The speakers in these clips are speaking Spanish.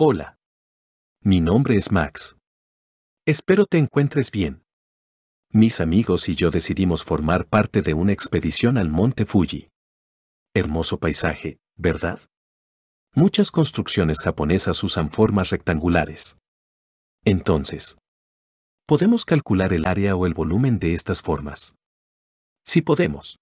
Hola. Mi nombre es Max. Espero te encuentres bien. Mis amigos y yo decidimos formar parte de una expedición al monte Fuji. Hermoso paisaje, ¿verdad? Muchas construcciones japonesas usan formas rectangulares. Entonces, ¿podemos calcular el área o el volumen de estas formas? Sí podemos.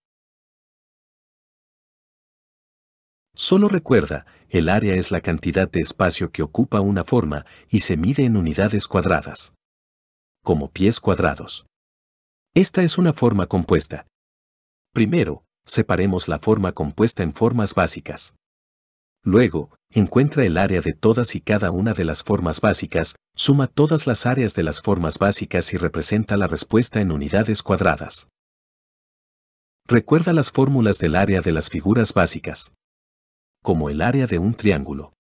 Solo recuerda, el área es la cantidad de espacio que ocupa una forma y se mide en unidades cuadradas. Como pies cuadrados. Esta es una forma compuesta. Primero, separemos la forma compuesta en formas básicas. Luego, encuentra el área de todas y cada una de las formas básicas, suma todas las áreas de las formas básicas y representa la respuesta en unidades cuadradas. Recuerda las fórmulas del área de las figuras básicas como el área de un triángulo,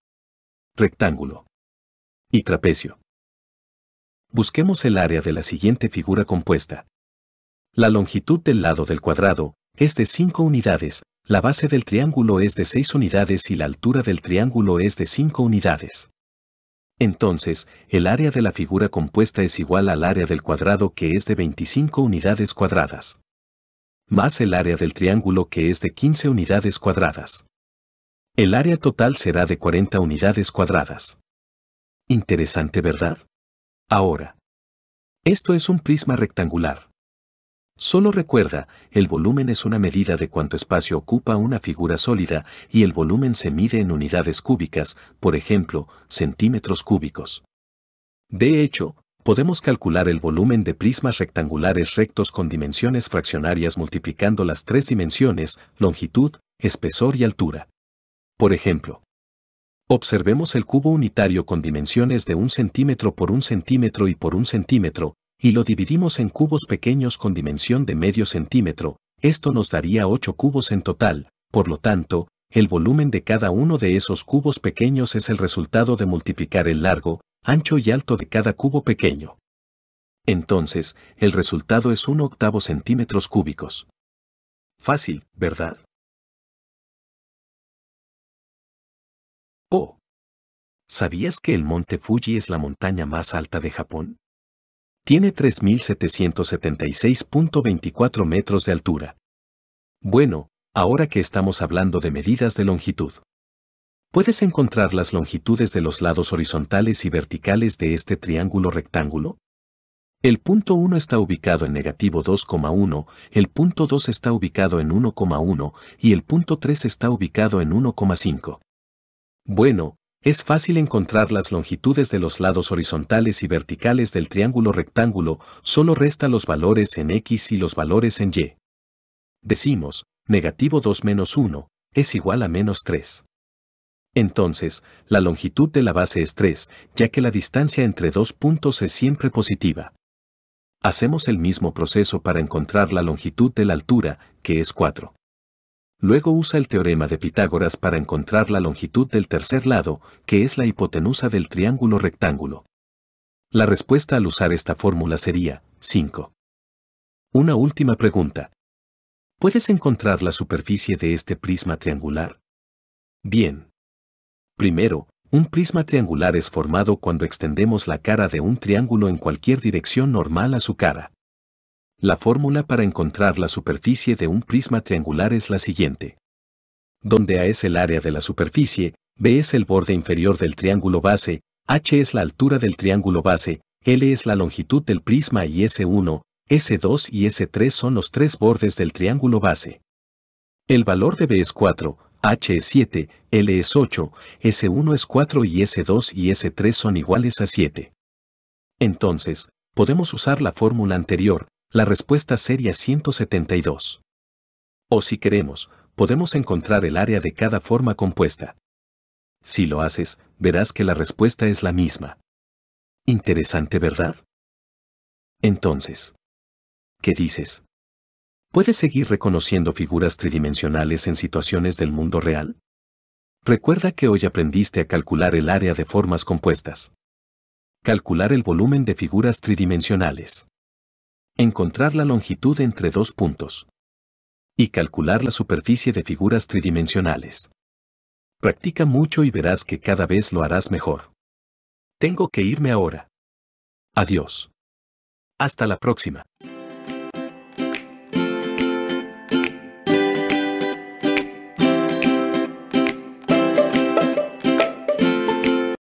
rectángulo y trapecio. Busquemos el área de la siguiente figura compuesta. La longitud del lado del cuadrado es de 5 unidades, la base del triángulo es de 6 unidades y la altura del triángulo es de 5 unidades. Entonces, el área de la figura compuesta es igual al área del cuadrado que es de 25 unidades cuadradas. Más el área del triángulo que es de 15 unidades cuadradas. El área total será de 40 unidades cuadradas. Interesante, ¿verdad? Ahora. Esto es un prisma rectangular. Solo recuerda, el volumen es una medida de cuánto espacio ocupa una figura sólida y el volumen se mide en unidades cúbicas, por ejemplo, centímetros cúbicos. De hecho, podemos calcular el volumen de prismas rectangulares rectos con dimensiones fraccionarias multiplicando las tres dimensiones, longitud, espesor y altura. Por ejemplo, observemos el cubo unitario con dimensiones de un centímetro por un centímetro y por un centímetro, y lo dividimos en cubos pequeños con dimensión de medio centímetro, esto nos daría 8 cubos en total, por lo tanto, el volumen de cada uno de esos cubos pequeños es el resultado de multiplicar el largo, ancho y alto de cada cubo pequeño. Entonces, el resultado es 1 octavo centímetros cúbicos. Fácil, ¿verdad? Oh. ¿Sabías que el monte Fuji es la montaña más alta de Japón? Tiene 3.776.24 metros de altura. Bueno, ahora que estamos hablando de medidas de longitud. ¿Puedes encontrar las longitudes de los lados horizontales y verticales de este triángulo rectángulo? El punto 1 está ubicado en negativo 2,1, el punto 2 está ubicado en 1,1 y el punto 3 está ubicado en 1,5. Bueno, es fácil encontrar las longitudes de los lados horizontales y verticales del triángulo rectángulo, solo resta los valores en x y los valores en y. Decimos, negativo 2 menos 1, es igual a menos 3. Entonces, la longitud de la base es 3, ya que la distancia entre dos puntos es siempre positiva. Hacemos el mismo proceso para encontrar la longitud de la altura, que es 4. Luego usa el teorema de Pitágoras para encontrar la longitud del tercer lado, que es la hipotenusa del triángulo rectángulo. La respuesta al usar esta fórmula sería 5. Una última pregunta. ¿Puedes encontrar la superficie de este prisma triangular? Bien. Primero, un prisma triangular es formado cuando extendemos la cara de un triángulo en cualquier dirección normal a su cara. La fórmula para encontrar la superficie de un prisma triangular es la siguiente. Donde A es el área de la superficie, B es el borde inferior del triángulo base, H es la altura del triángulo base, L es la longitud del prisma y S1, S2 y S3 son los tres bordes del triángulo base. El valor de B es 4, H es 7, L es 8, S1 es 4 y S2 y S3 son iguales a 7. Entonces, podemos usar la fórmula anterior, la respuesta sería 172. O si queremos, podemos encontrar el área de cada forma compuesta. Si lo haces, verás que la respuesta es la misma. Interesante, ¿verdad? Entonces, ¿qué dices? ¿Puedes seguir reconociendo figuras tridimensionales en situaciones del mundo real? Recuerda que hoy aprendiste a calcular el área de formas compuestas. Calcular el volumen de figuras tridimensionales. Encontrar la longitud entre dos puntos. Y calcular la superficie de figuras tridimensionales. Practica mucho y verás que cada vez lo harás mejor. Tengo que irme ahora. Adiós. Hasta la próxima.